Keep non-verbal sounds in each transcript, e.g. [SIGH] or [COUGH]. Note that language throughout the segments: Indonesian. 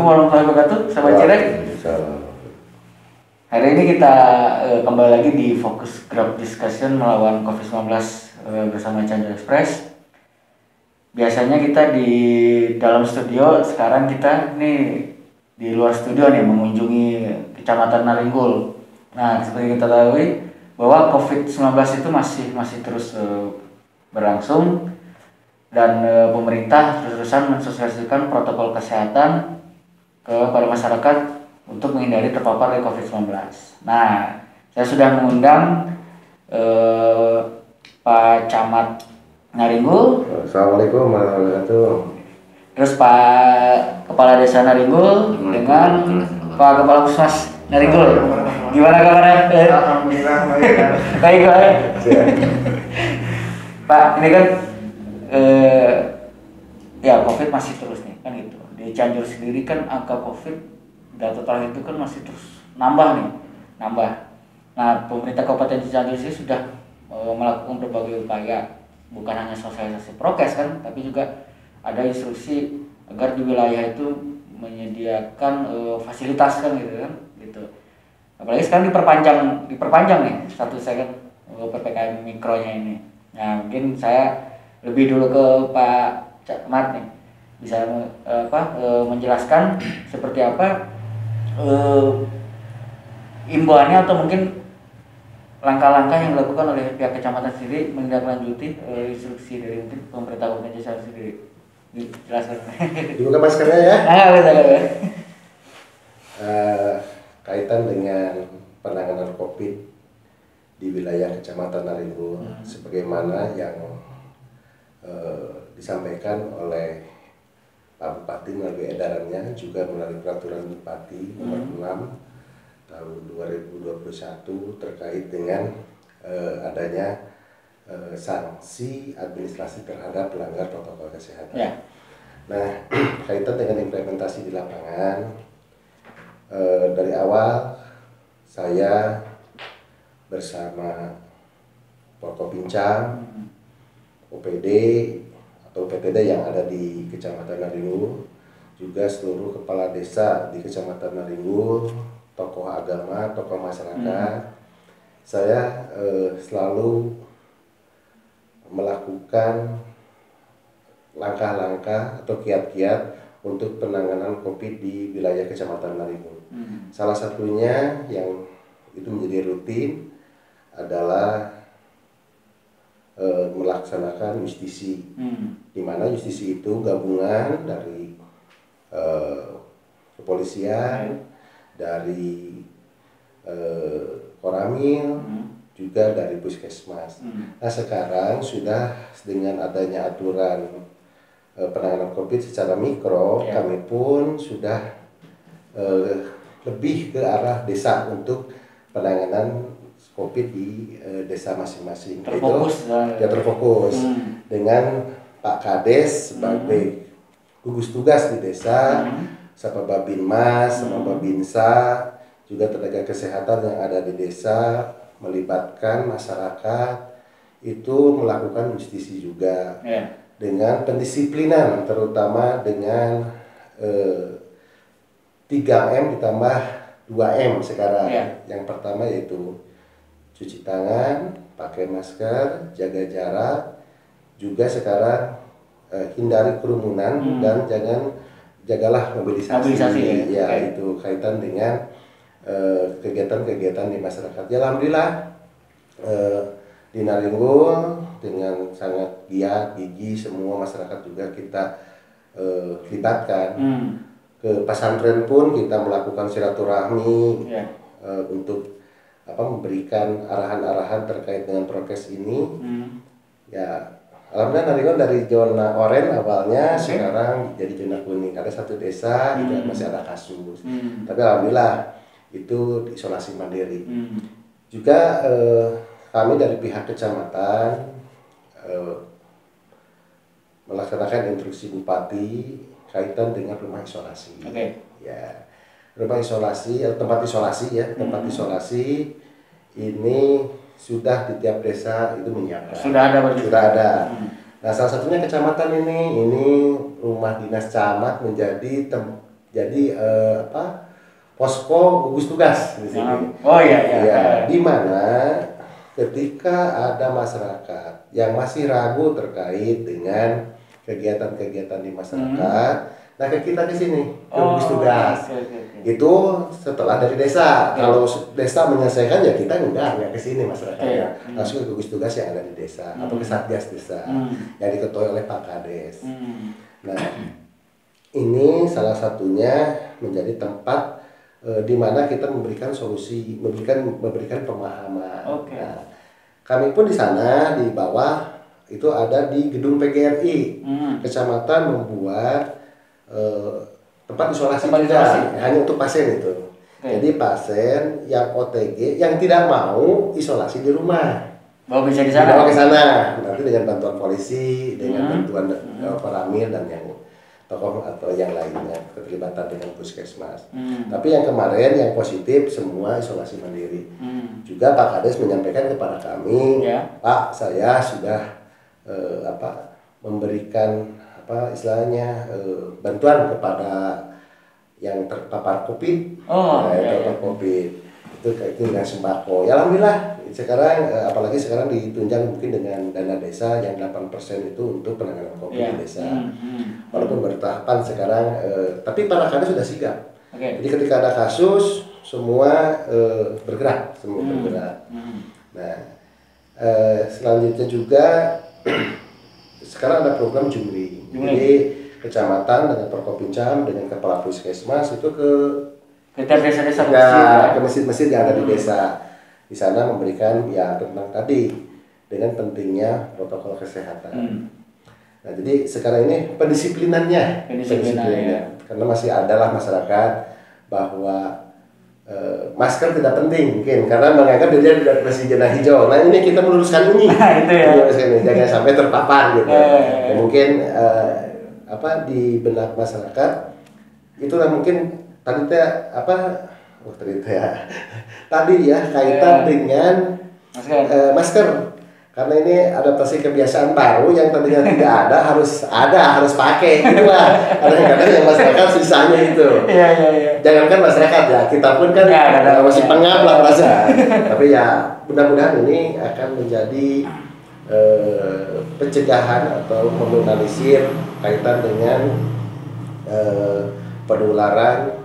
Assalamualaikum warahmatullahi wabarakatuh, sahabat Cirek. Hari ini kita eh, kembali lagi di Fokus Group Discussion melawan COVID-19 eh, bersama Chandra Express. Biasanya kita di dalam studio, sekarang kita nih di luar studio nih mengunjungi Kecamatan Naringgul. Nah, seperti kita tahu bahwa COVID-19 itu masih masih terus eh, berlangsung dan eh, pemerintah terus-terusan mensosialisasikan protokol kesehatan kepada masyarakat untuk menghindari terpapar dari COVID-19. Nah, saya sudah mengundang eh, Pak Camat Naringgul, Assalamualaikum warahmatullahi wabarakatuh. terus Pak Kepala Desa Naringgul dengan Pak Kepala Puskesmas Naringgul. Gimana kabarnya? Alhamdulillah baik. Baik, baik. Pak, ini kan eh, ya COVID masih terus nih. Di Cianjur sendiri kan angka COVID data terakhir itu kan masih terus nambah nih, nambah. Nah, pemerintah Kabupaten Cianjur sendiri sudah eh, melakukan berbagai upaya, bukan hanya sosialisasi prokes kan, tapi juga ada instruksi agar di wilayah itu menyediakan eh, fasilitas kan gitu kan, gitu. Apalagi sekarang diperpanjang, diperpanjang nih satu second eh, ppkm mikronya ini. Nah, mungkin saya lebih dulu ke Pak Camat nih bisa eh, apa eh, menjelaskan seperti apa eh, imbauannya atau mungkin langkah-langkah yang dilakukan oleh pihak kecamatan sendiri menindaklanjuti instruksi dari mungkin pemerintah kabupaten Jasa sendiri dijelaskan. Dibuka maskernya ya. [LAUGHS] ah, betul, betul. Eh, kaitan dengan penanganan COVID di wilayah Kecamatan Naringgul, Hmm. sebagaimana yang eh, disampaikan oleh Pak Bupati melalui edarannya, juga melalui peraturan Bupati nomor 6 tahun 2021 terkait dengan eh, adanya eh, sanksi administrasi terhadap pelanggar protokol kesehatan. Ya. Nah, [CLEARS THROAT] kaitan dengan implementasi di lapangan, eh, dari awal saya bersama Forkopincam, OPD atau PPD yang ada di Kecamatan Naringgul, juga seluruh kepala desa di Kecamatan Naringgul, tokoh agama, tokoh masyarakat, saya eh, selalu melakukan langkah-langkah atau kiat-kiat untuk penanganan COVID di wilayah Kecamatan Naringgul. Hmm. Salah satunya yang itu menjadi rutin adalah eh, melaksanakan justisi, Hmm. di mana justisi itu gabungan dari eh, kepolisian, dari eh, Koramil, Hmm. juga dari puskesmas. Hmm. Nah sekarang sudah dengan adanya aturan eh, penanganan COVID secara mikro, Ya. kami pun sudah eh, lebih ke arah desa untuk penanganan COVID di eh, desa masing-masing. Terfokus, Itu, ya. terfokus Hmm. dengan Pak Kades sebagai gugus tugas di desa, Hmm. sama Babinmas, sama Babinsa, juga tenaga kesehatan yang ada di desa melibatkan masyarakat itu melakukan justisi juga Ya. dengan pendisiplinan terutama dengan eh, 3M ditambah 2M sekarang. Iya. Yang pertama yaitu cuci tangan, pakai masker, jaga jarak, juga sekarang eh, hindari kerumunan Hmm. dan jangan jagalah mobilisasi. Mobilisasi, ya. ya Oke. itu kaitan dengan eh, kegiatan-kegiatan di masyarakat. Ya alhamdulillah eh, di Naringgul dengan sangat giat, gigi semua masyarakat juga kita eh, libatkan. Hmm. Ke pesantren pun kita melakukan silaturahmi Ya. eh, untuk apa memberikan arahan-arahan terkait dengan prokes ini. Hmm. Ya, alhamdulillah Naringgul dari zona oranye awalnya Oke. sekarang jadi zona kuning. Ada satu desa itu Hmm. masih ada kasus. Hmm. Tapi alhamdulillah itu isolasi mandiri. Hmm. Juga eh, kami dari pihak kecamatan eh, melaksanakan instruksi bupati kaitan dengan rumah isolasi. Oke. Ya, rumah isolasi atau tempat isolasi ya, tempat Hmm. isolasi ini sudah di tiap desa itu menyiapkan. Sudah ada berarti? Sudah ada. Hmm. Nah, salah satunya kecamatan ini, ini rumah dinas camat menjadi tem- jadi eh, apa posko gugus tugas di sini. Oh iya iya. Ya, di mana ketika ada masyarakat yang masih ragu terkait dengan kegiatan-kegiatan di masyarakat, nah ke kita ke sini ke Oh, gugus tugas. oke, oke. Itu setelah dari desa. Oke. Kalau desa menyelesaikan ya kita enggak nggak ke sini masyarakatnya. Oke. Hmm. Langsung ke gugus tugas yang ada di desa atau ke satgas desa Hmm. yang diketuai oleh Pak Kades. Hmm. Nah, ini salah satunya menjadi tempat eh, di mana kita memberikan solusi, memberikan memberikan pemahaman. Oke. Nah, kami pun di sana di bawah itu ada di gedung PGRI. Hmm. Kecamatan membuat eh, tempat isolasi Tempat isolasi. hanya untuk pasien itu. Oke. Jadi pasien yang OTG yang tidak mau isolasi di rumah Bawa bisa di dibawa ke sana. sana nanti dengan bantuan polisi dengan Hmm. bantuan uh, Paramil dan yang tokoh atau yang lainnya keterlibatan dengan puskesmas Hmm. tapi yang kemarin yang positif semua isolasi mandiri Hmm. juga Pak Kades menyampaikan kepada kami Ya. Pak saya sudah eh, apa memberikan apa istilahnya eh, bantuan kepada yang terpapar COVID Oh, Nah, iya, terpapar iya. COVID itu kayak itu dengan sembako ya alhamdulillah sekarang eh, apalagi sekarang ditunjang mungkin dengan dana desa yang 8% itu untuk penanganan COVID Ya. di desa Hmm. Hmm. walaupun bertahapan sekarang eh, tapi para kades sudah sigap Oke. jadi ketika ada kasus semua eh, bergerak semua Hmm. bergerak Hmm. nah eh, selanjutnya juga [CLEARS THROAT] sekarang ada program Jumri Jumri. jadi kecamatan dengan Perkopincam dengan kepala puskesmas itu ke Kita desa-desa ya, pesisir, ke ya. masjid-masjid yang ada di Hmm. desa di sana memberikan ya tentang tadi dengan pentingnya protokol kesehatan. Hmm. Nah jadi sekarang ini pendisiplinannya, Pendisiplinan, ya. karena masih adalah masyarakat bahwa eh, masker tidak penting mungkin karena menganggap dia tidak masih zona hijau. Nah ini kita meluruskan ini, [LAUGHS] Nah, itu ya. Meluruskan ini, jangan [LAUGHS] sampai terpapar gitu. Ya, ya, ya. Ya, mungkin eh, apa di benak masyarakat itulah mungkin tadi teh apa oh tadi teh ya. [LAUGHS] tadi ya kaitan Ya. dengan Masker. eh, masker karena ini adaptasi kebiasaan baru yang tadinya tidak ada harus ada harus pakai gitu lah kadang-kadang yang masyarakat sisanya itu Iya iya iya. jangankan masyarakat ya kita pun kan Ya, kadang- masih ya. pengap lah merasa tapi ya mudah-mudahan ini akan menjadi eh, pencegahan atau meminimalisir kaitan dengan eh, penularan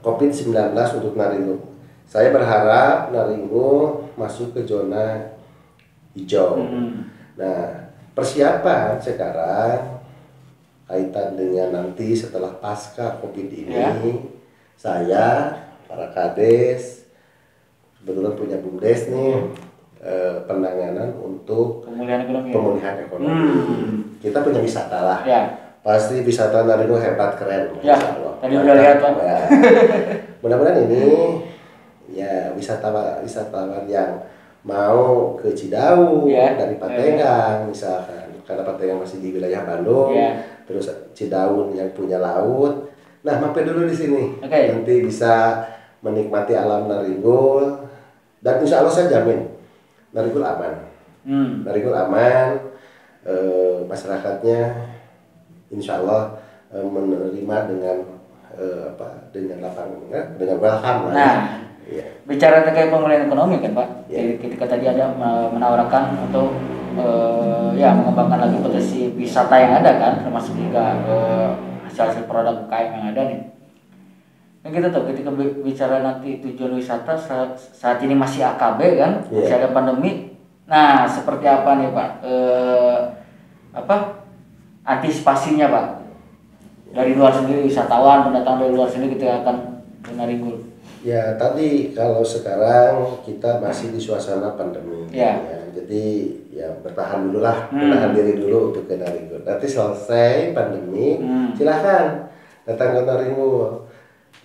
COVID-19 untuk Naringo. Saya berharap Naringo masuk ke zona hijau. Hmm. Nah, persiapan sekarang kaitan dengan nanti setelah pasca COVID ini, Ya. saya, para kades, kebetulan punya BUMDes nih, eh, penanganan untuk Pemulihan ekonomi. pemulihan ekonomi. Hmm. Kita punya wisata lah. Ya. Pasti wisata Naringo hebat keren. Ya, tadi udah lihat, Pak. Ya. [LAUGHS] Mudah-mudahan ini ya wisatawan wisatawan yang mau ke Cidau Ya. dari Patenggang misalkan karena Patenggang masih di wilayah Bandung Ya. terus Cidaun yang punya laut nah mampir dulu di sini Oke. nanti bisa menikmati alam Naringgul dan insya Allah saya jamin Naringgul aman Hmm. Naringgul aman eh, masyarakatnya insya Allah eh, menerima dengan eh, apa dengan lapang dengan welcome lah ya. Nah. Iya. Bicara terkait pemulihan ekonomi kan Pak. Jadi ketika tadi ada me- menawarkan untuk eh, ya mengembangkan lagi potensi wisata yang ada kan, termasuk juga eh, hasil-hasil produk UKM yang ada nih. Kan kita tahu ketika bi- bicara nanti tujuan wisata saat, saat ini masih AKB kan, Iya. masih ada pandemi. Nah, seperti apa nih Pak? Eh, apa antisipasinya Pak? Dari luar sendiri wisatawan pendatang dari luar sendiri ketika akan Naringgul. Ya tadi kalau sekarang kita masih di suasana pandemi, Ya. jadi ya bertahan dulu lah, Hmm. bertahan diri dulu untuk ke Naringgul. Nanti selesai pandemi, Hmm. silahkan datang ke Naringgul.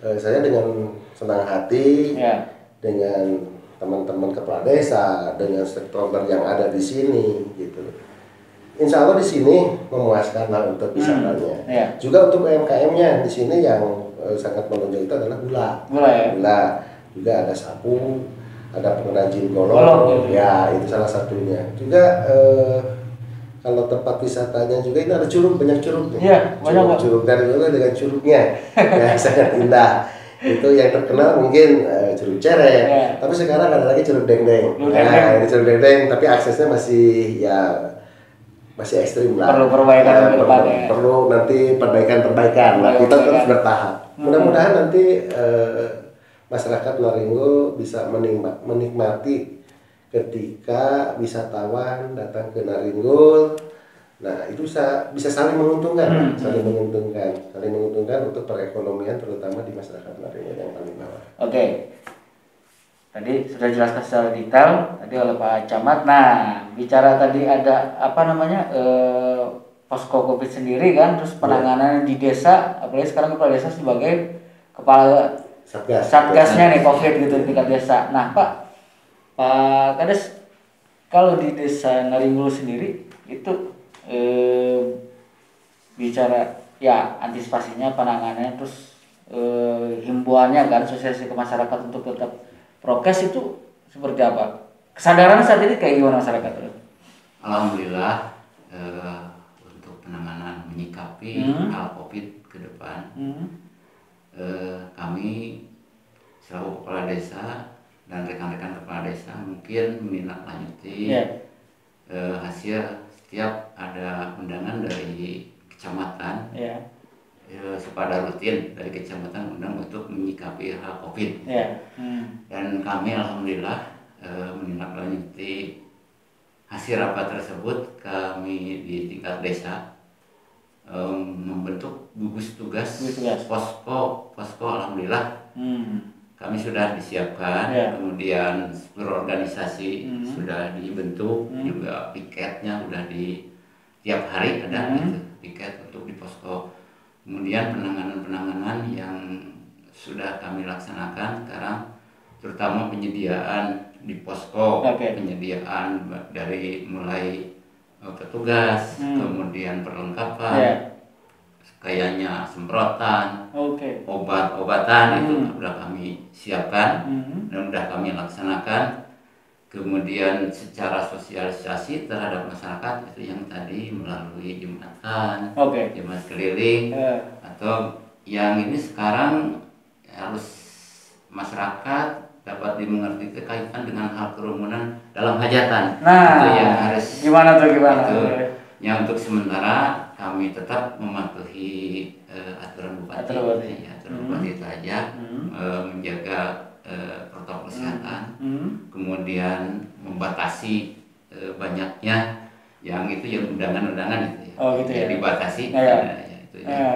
Eh, saya dengan senang hati, Ya. dengan teman-teman kepala desa, dengan stakeholder yang ada di sini, gitu. Insya Allah di sini memuaskan lah untuk wisatanya. ya. Juga untuk UMKM-nya di sini yang eh, sangat menonjol itu adalah gula Gula ya. gula juga ada sapu ada pengrajin Golong, golong ya. ya itu salah satunya juga eh, kalau tempat wisatanya juga ini ada curug banyak curug. Iya, banyak, curug, curug dari dulu dengan curugnya [LAUGHS] ya sangat indah. Itu yang terkenal mungkin eh, curug cereh, Iya. tapi sekarang ada lagi curug dendeng. Curug Nah, ini curug dendeng, tapi aksesnya masih ya masih ekstrim lah. Perlu perbaikan Ya, perlu, perlu nanti perbaikan-perbaikan. Nah, kita Perbaikan. terus bertahap. Mudah-mudahan nanti eh, masyarakat Naringo bisa menikma- menikmati ketika wisatawan datang ke Naringgul. Nah, itu bisa bisa saling menguntungkan, Hmm. saling menguntungkan, saling menguntungkan untuk perekonomian terutama di masyarakat Naringgul yang paling bawah. Oke. Tadi sudah jelaskan secara detail tadi oleh Pak Camat. Nah, bicara tadi ada apa namanya eh, posko COVID sendiri kan, terus penanganan di desa, apalagi sekarang kepala desa sebagai kepala Satgas. satgasnya nih COVID gitu di tingkat desa. Nah, Pak, Pak Kades, kalau di desa Naringgul sendiri itu eh, bicara ya antisipasinya, penanganannya, terus eh, himbauannya kan, sosialisasi ke masyarakat untuk tetap prokes itu seperti apa? Kesadaran saat ini kayak gimana masyarakat? Alhamdulillah eh, penanganan menyikapi Hmm. hal COVID ke depan Hmm. eh, kami selaku kepala desa dan rekan-rekan kepala desa mungkin menindaklanjuti Iya. eh, hasil setiap ada undangan dari kecamatan Ya, eh, sepada rutin dari kecamatan undang untuk menyikapi hal COVID ya. Hmm. dan kami alhamdulillah eh, menindaklanjuti hasil rapat tersebut kami di tingkat desa em, membentuk gugus tugas, Gugus tugas. posko posko alhamdulillah Hmm. kami sudah disiapkan Ya. kemudian seluruh organisasi Hmm. sudah dibentuk Hmm. juga piketnya udah di tiap hari ada Hmm. gitu, piket untuk di posko kemudian penanganan-penanganan yang sudah kami laksanakan sekarang terutama penyediaan di posko Oke. penyediaan dari mulai petugas Hmm. kemudian perlengkapan Ya. kayaknya semprotan Oke. obat-obatan itu Hmm. sudah kami siapkan Hmm. dan sudah kami laksanakan kemudian secara sosialisasi terhadap masyarakat itu yang tadi melalui jembatan Oke. jembatan keliling Eh, atau yang ini sekarang harus masyarakat dapat dimengerti kekaitan dengan hal kerumunan dalam hajatan Nah, itu yang harus gimana tuh gimana? itu yang untuk sementara kami tetap mematuhi eh, aturan bupati, Aturan bupati. ya, aturan Hmm. bupati itu aja Hmm. eh, menjaga eh, protokol kesehatan, Hmm. kemudian membatasi eh, banyaknya yang itu yang undangan-undangan itu ya, Oh, gitu ya. dibatasi, Ya, ya. eh, ya, itu ya.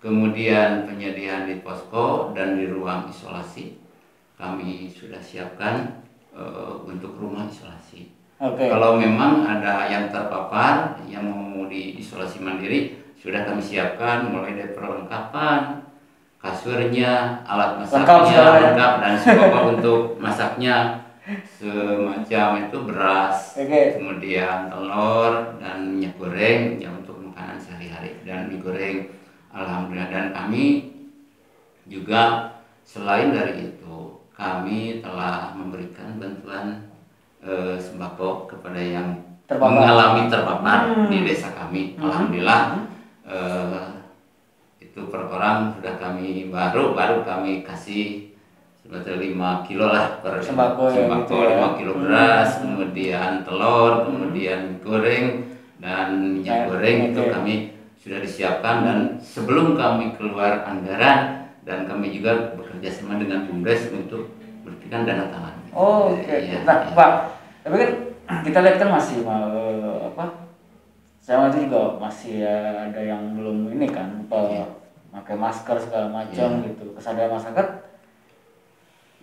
Kemudian penyediaan di posko dan di ruang isolasi kami sudah siapkan eh, untuk rumah isolasi. Oke. Kalau memang ada yang terpapar yang mau di isolasi mandiri sudah kami siapkan mulai dari perlengkapan kasurnya, alat Lengkap masaknya segalanya. lengkap dan semua [LAUGHS] untuk masaknya semacam itu beras, Oke. kemudian telur dan minyak goreng yang untuk makanan sehari-hari dan mie goreng alhamdulillah dan kami juga selain dari itu kami telah memberikan bantuan eh, sembako kepada yang Terpapar. mengalami terpapar Hmm. di desa kami Hmm. alhamdulillah eh, itu per orang sudah kami baru baru kami kasih sebetulnya 5 kilo lah per Sembako ya, sembako gitu ya. 5 kilo Hmm. beras kemudian telur kemudian mie goreng dan minyak Ya, goreng itu oke. kami sudah disiapkan dan sebelum kami keluar anggaran dan kami juga sama dengan Bumdes untuk berikan dana tangan. Oh, oke. Iya, Nah, iya. Pak, tapi kan kita lihat kan masih eh, apa? Saya itu juga masih ada yang belum ini kan, apa, Iya. pakai masker segala macam Iya. gitu. Kesadaran masyarakat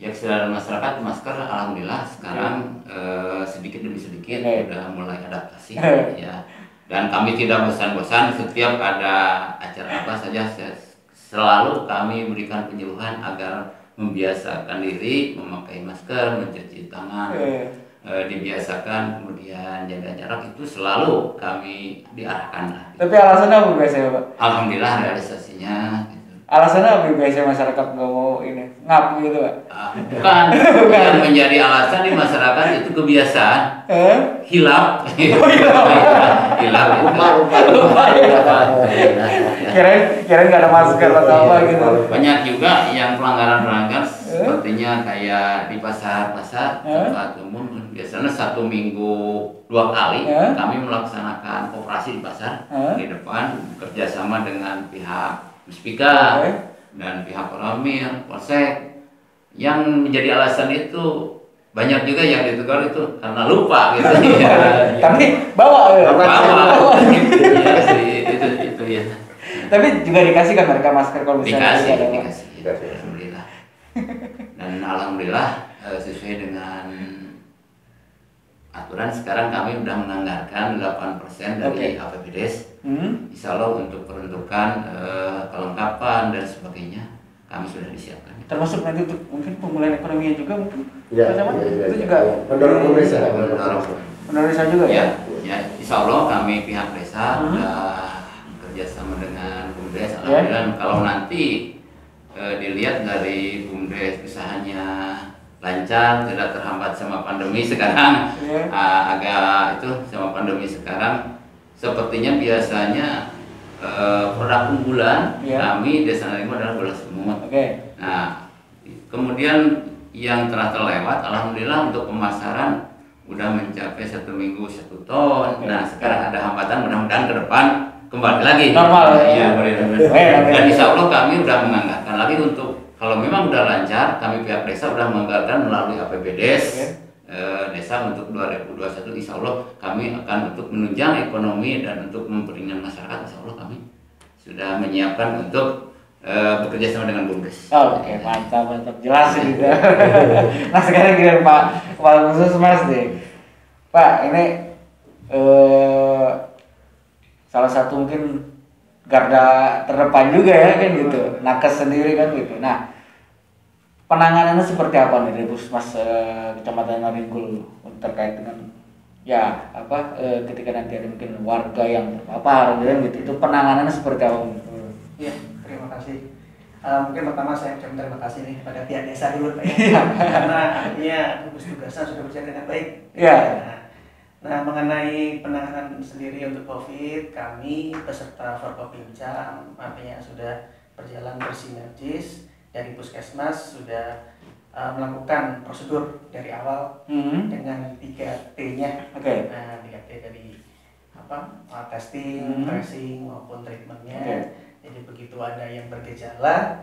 Ya kesadaran masyarakat masker alhamdulillah sekarang eh, sedikit demi sedikit Oke. sudah mulai adaptasi Oke. ya. Dan kami tidak bosan-bosan setiap ada acara apa saja se- selalu kami berikan penyuluhan agar membiasakan diri memakai masker, mencuci tangan, eh, eh, dibiasakan kemudian jaga jarak itu selalu kami diarahkan lah. tapi alasannya apa biasanya, Pak? Alhamdulillah realisasinya gitu. Alasannya apa biasanya masyarakat nggak mau ini ngap gitu, Pak? Ah, bukan, bukan menjadi alasan di masyarakat itu kebiasaan Eh? hilap. Oh, hilap. hilap. itu. Lupa, lupa, lupa. Kirain nggak ada masker atau apa gitu. Banyak juga yang pelanggaran-pelanggaran sepertinya kayak di pasar-pasar Eh? tempat umum biasanya satu minggu dua kali kami melaksanakan operasi di pasar di depan bekerjasama dengan pihak Muspika Eh? dan pihak Koramil, Polsek yang menjadi alasan itu banyak juga yang ditegur itu karena lupa gitu [LAUGHS] ya. Tapi bawa. eh. Bawa. Iya sih, itu itu ya. Tapi juga dikasih kan mereka masker kalau misalnya dikasih ada- dikasih Dikasih. alhamdulillah dan alhamdulillah eh, sesuai dengan aturan sekarang kami sudah menganggarkan 8% dari Oke. APBDes Hmm? Insya Allah untuk peruntukan eh, kelengkapan dan sebagainya kami sudah disiapkan Termasuk nanti untuk mungkin pemulihan ekonominya juga mungkin. Ya, Camat? ya, ya, itu ya. juga Mendorong Indonesia. Mendorong. menurut desa juga ya. ya, ya Insya Allah kami pihak desa Hmm. sudah kerjasama dengan BUMDes Ya. Alhamdulillah kalau nanti eh, dilihat dari BUMDes usahanya lancar tidak terhambat sama pandemi sekarang Ya. ah, agak itu sama pandemi sekarang sepertinya biasanya eh, produk unggulan Ya. kami desa Naringo adalah bola semut Oke. Nah, kemudian yang telah terlewat, alhamdulillah untuk pemasaran udah mencapai satu minggu satu ton. Oke. Nah, sekarang ada hambatan, mudah-mudahan ke depan kembali lagi. Normal, ya. Iya, mudah-mudahan. Oke, oke. Dan insya Allah kami udah menganggarkan lagi untuk kalau memang udah lancar, kami pihak desa udah menganggarkan melalui APBDes. Oke. eh, desa untuk 2021 insya Allah kami akan untuk menunjang ekonomi dan untuk memperingan masyarakat insya Allah kami sudah menyiapkan untuk eh, bekerja sama dengan BUMDes. Oke, mantap, mantap. Jelas gitu. nah [LAUGHS] sekarang gini Pak, Pak khusus Mas deh. Pak, ini eh, salah satu mungkin garda terdepan juga ya kan gitu. Nakes sendiri kan gitu. Nah, penanganannya seperti apa nih dari Puskesmas eh, Kecamatan Naringgul terkait dengan ya apa eh, ketika nanti ada mungkin warga yang terpapar gitu, gitu itu penanganannya seperti apa? Iya, terima kasih. Eh, mungkin pertama saya ucapkan terima kasih nih pada pihak desa dulu Pak ya. Iya. [LAUGHS] Karena artinya gugus tugasnya sudah berjalan dengan baik. Iya. Nah, Nah, mengenai penanganan sendiri untuk COVID, kami peserta Forkopimca artinya sudah berjalan bersinergis dari Puskesmas sudah eh, melakukan prosedur dari awal Hmm. dengan 3 T-nya. Oke. Nah, 3 T dari apa? uh, testing, Hmm. tracing maupun treatmentnya. Oke. Jadi begitu ada yang bergejala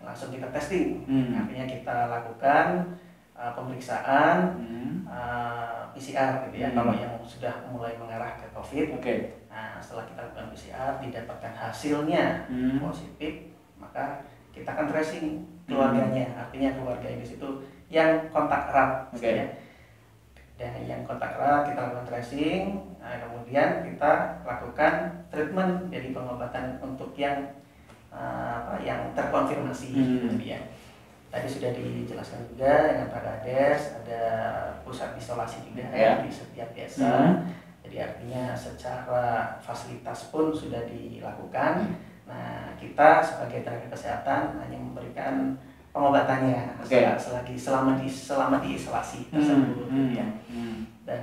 langsung kita testing. Hmm. Artinya kita lakukan uh, pemeriksaan Hmm. uh, PCR gitu ya. Hmm. Kalau yang sudah mulai mengarah ke COVID, Oke. nah setelah kita lakukan PCR didapatkan hasilnya Hmm. positif, maka kita akan tracing keluarganya. Artinya keluarga di situ yang kontak erat, Oke. ya. Dan yang kontak erat kita lakukan tracing, nah, kemudian kita lakukan treatment, jadi pengobatan untuk yang uh, apa, yang terkonfirmasi, Hmm. gitu ya. Tadi sudah dijelaskan juga dengan Pak Kades ada pusat isolasi juga Ya. di setiap desa. Hmm. Jadi artinya secara fasilitas pun sudah dilakukan. Hmm. Nah, kita sebagai tenaga kesehatan hanya memberikan pengobatannya sel- selagi selama di selama di isolasi tersebut Hmm. ya. Hmm. Dan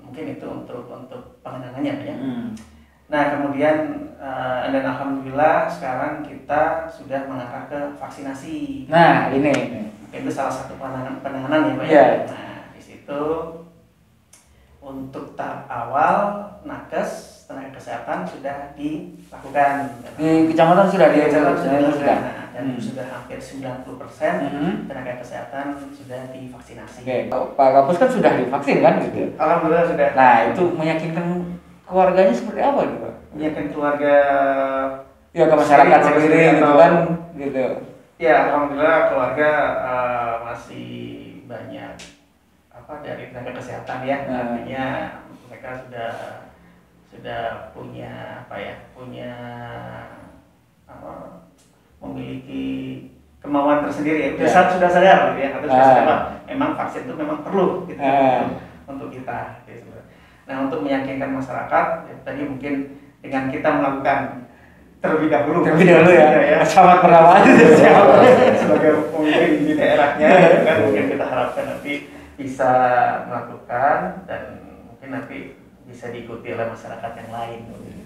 mungkin itu untuk untuk pengenangannya ya. Hmm. Nah, kemudian eh, dan alhamdulillah sekarang kita sudah mengarah ke vaksinasi. Nah, ini. ini. Itu salah satu penanganan, penanganan ya Pak Iya. ya. Nah, di situ untuk tahap awal nakes tenaga kesehatan sudah dilakukan. Di kecamatan sudah di Kecamatan sudah. sudah, sudah. nah, dan Hmm. sudah hampir 90% Hmm. tenaga kesehatan sudah divaksinasi. Oke, Pak Kapus kan sudah divaksin kan gitu. Alhamdulillah sudah. Nah, itu meyakinkan keluarganya seperti apa gitu, Pak? Meyakinkan keluarga Ya ke masyarakat Sendiri, gitu kan gitu. Ya, alhamdulillah keluarga eh, masih banyak apa dari tenaga kesehatan ya. Hmm. Artinya mereka sudah sudah punya apa ya? Punya apa? Memiliki kemauan tersendiri ya. Sudah, Ya. sudah sadar gitu ya. Atau sudah Ah. sadar memang vaksin itu memang perlu gitu ya, untuk, untuk kita. Gitu. Nah, untuk meyakinkan masyarakat ya, tadi mungkin dengan kita melakukan terlebih dahulu Terlebih dahulu ya. ya Selamat pertama aja siap. sebagai pemimpin di daerahnya gitu kan mungkin kita harapkan nanti bisa melakukan dan mungkin nanti bisa diikuti oleh masyarakat yang lain.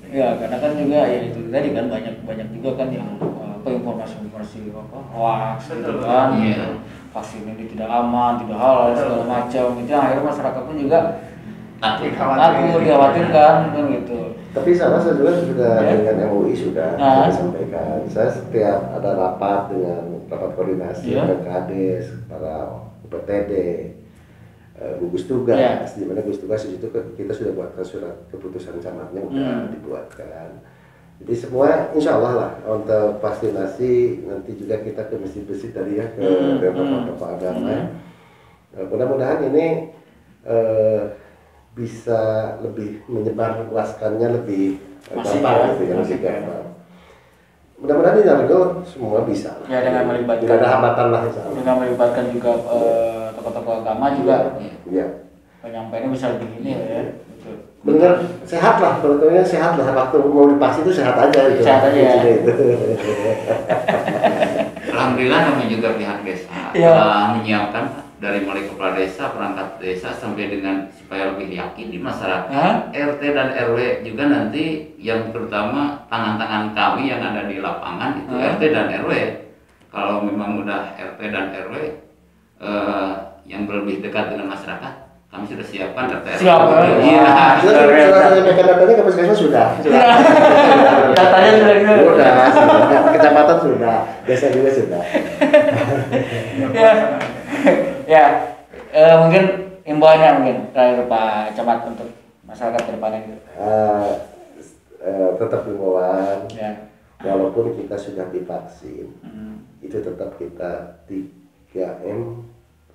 Ya, karena kan juga ya itu tadi kan banyak banyak juga kan yang apa informasi-informasi apa hoax gitu kan. Iya. Vaksin ini tidak aman, tidak halal segala macam. Itu akhirnya masyarakat pun juga Takut. takut dikhawatirkan kan gitu. Tapi sama saya juga sudah Ya. dengan MUI sudah Ah. saya sampaikan. Saya setiap ada rapat dengan rapat koordinasi Ya. dengan Kades, para UPTD, eh, gugus tugas, Ya. di mana gugus tugas ke- kita sudah buatkan surat keputusan camatnya udah Hmm. dibuatkan. Jadi semua insya Allah lah untuk vaksinasi nanti juga kita ke masjid-masjid tadi ya ke Hmm, ke hmm. tokoh-tokoh agama. Hmm. Eh, mudah-mudahan ini eh, bisa lebih menyebar luaskannya lebih Masih gampang ya, gitu ya, lebih masih ya. gampang. Mudah-mudahan di Naruto semua bisa. Ya, dengan melibatkan- Tidak ada hambatan lah Allah. Dengan melibatkan juga eh, tokoh-tokoh agama juga Ya. penyampaiannya bisa lebih ini ya. Betul. Benar sehat lah, sebetulnya sehat lah. Waktu mau divaksin itu sehat aja gitu. Sehat aja ya. Alhamdulillah kami juga pihak desa Iya. telah menyiapkan dari mulai kepala desa, perangkat desa sampai dengan supaya lebih yakin di masyarakat. Hah? RT dan RW juga nanti yang terutama tangan-tangan kami yang ada di lapangan itu Hah? RT dan RW. Kalau memang udah RT dan RW eh, yang lebih dekat dengan masyarakat, kami sudah siapkan RT RW. Siap, ya. Iya. Wah. Sudah sudah saya sampaikan datanya ke puskesmas sudah. Sudah. [LAUGHS] Datanya sudah. Sudah, sudah. Kecamatan sudah, desa juga sudah. ya, [LAUGHS] ya eh, mungkin imbauannya mungkin terakhir Pak Camat untuk masyarakat depannya gitu. Eh, eh, tetap himbauan, Ya. walaupun kita sudah divaksin, Hmm. itu tetap kita 3M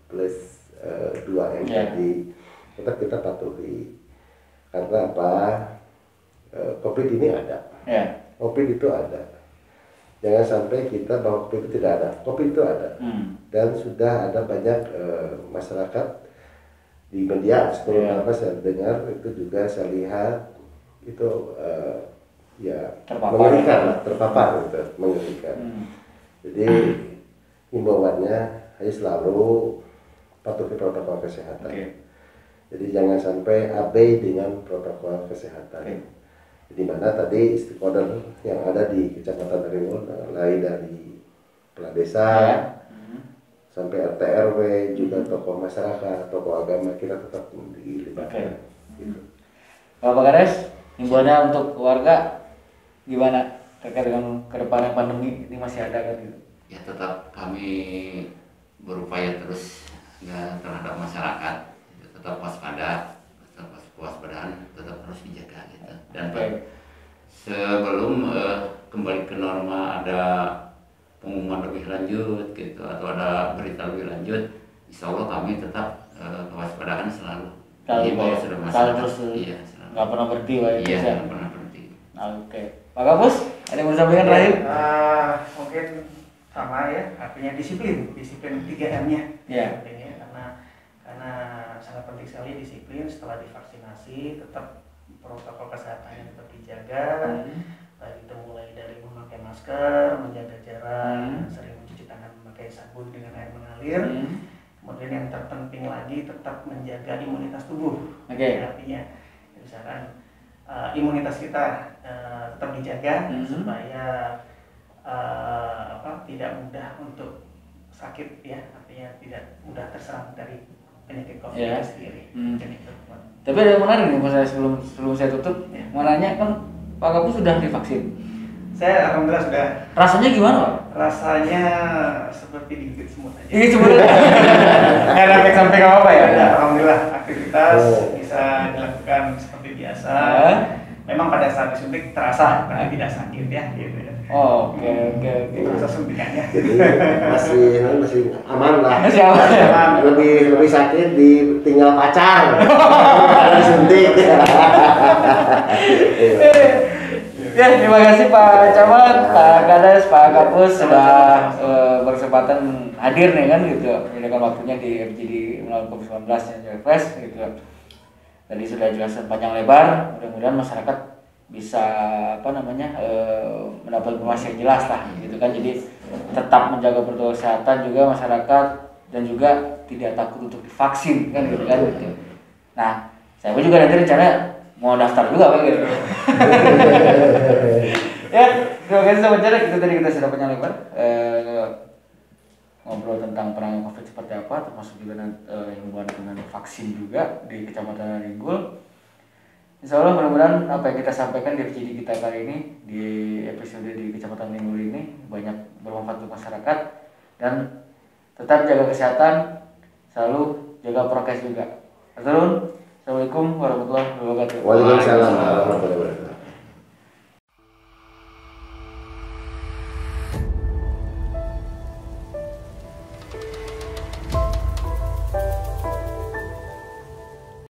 plus eh, 2M Ya. jadi tetap kita patuhi karena apa Eh, COVID ini ada Ya. COVID itu ada jangan sampai kita bahwa COVID itu tidak ada COVID itu ada Hmm. dan sudah ada banyak eh, masyarakat di media Iya. terutama saya dengar itu juga saya lihat itu eh, ya Terpapar. mengerikan terpapar gitu mengerikan Hmm. jadi himbauannya ayo selalu patuhi protokol kesehatan Oke. jadi jangan sampai abai dengan protokol kesehatan Oke. Di mana tadi stakeholder yang ada di Kecamatan Rimul mulai dari kepala desa Ya. Hmm. sampai RT RW juga tokoh masyarakat, tokoh agama kita tetap dilibatkan. Gitu. Kalau Pak Kades, himbauannya untuk keluarga gimana terkait dengan ke depannya pandemi ini masih ada kan gitu? ya tetap kami berupaya terus ya, terhadap masyarakat tetap waspada tetap was- waspadaan tetap harus dijaga gitu dan Oke. sebelum eh, kembali ke norma ada pengumuman lebih lanjut gitu atau ada berita lebih lanjut insya Allah kami tetap eh, kewaspadaan selalu Selalu, ya. sudah Selalu terus, iya selalu. Nggak pernah berhenti Pak ya? iya ya? nggak pernah berhenti Nah, Oke. Pak Kapus, ada yang mau disampaikan terakhir? Ah, mungkin sama ya, artinya disiplin, disiplin 3M-nya. Iya. Pentingnya karena karena sekali disiplin setelah divaksinasi, tetap protokol kesehatannya tetap dijaga. Hmm. Baik itu mulai dari memakai masker, menjaga jarak, Hmm. sering mencuci tangan memakai sabun dengan air mengalir. Hmm. Kemudian yang terpenting lagi tetap menjaga imunitas tubuh. Oke. Artinya misalkan uh, imunitas kita uh, tetap dijaga Mhm. supaya uh, apa tidak mudah untuk sakit ya artinya tidak mudah terserang dari penyakit covid Ya. itu sendiri. Hmm. Jadi itu. Tapi ada yang menarik nih, Mas, saya sebelum sebelum saya tutup, Ya. mau nanya kan Pak Kapus sudah divaksin. Saya alhamdulillah sudah Rasanya gimana, Pak? rasanya seperti digigit semut aja. Ini sebenarnya [LAUGHS] nggak ada efek samping apa apa ya? Ya, alhamdulillah aktivitas Oh. bisa dilakukan seperti biasa. Ya. Memang pada saat disuntik terasa tapi tidak sakit ya gitu ya. Oh, Oke, oke, oke. Proses suntikannya. Jadi masih masih aman lah. Masih aman. Lebih lebih sakit di tinggal pacar. Karena disuntik. [LAUGHS] Ya, terima kasih Pak Camat, Pak Kades, Pak Kapus sudah eh, berkesempatan hadir nih kan gitu, menyediakan waktunya di FGD melawan COVID-19 yang Fresh gitu. Tadi sudah jelaskan panjang lebar, mudah-mudahan masyarakat bisa apa namanya eh, mendapat informasi yang jelas lah gitu kan. Jadi tetap menjaga protokol kesehatan juga masyarakat dan juga tidak takut untuk divaksin kan gitu kan gitu. Nah, saya pun juga nanti rencana mau daftar juga Pak gitu. [LAUGHS] ya, terima kasih sobat cerek itu tadi kita sudah panjang lebar eh, ngobrol tentang penanganan COVID seperti apa termasuk juga nanti eh, himbuan dengan vaksin juga di Kecamatan Ringgul. Insya Allah mudah-mudahan apa yang kita sampaikan di FGD kita kali ini di episode di Kecamatan Ringgul ini banyak bermanfaat untuk masyarakat dan tetap jaga kesehatan, selalu jaga prokes juga. Assalamualaikum warahmatullahi wabarakatuh. Waalaikumsalam warahmatullahi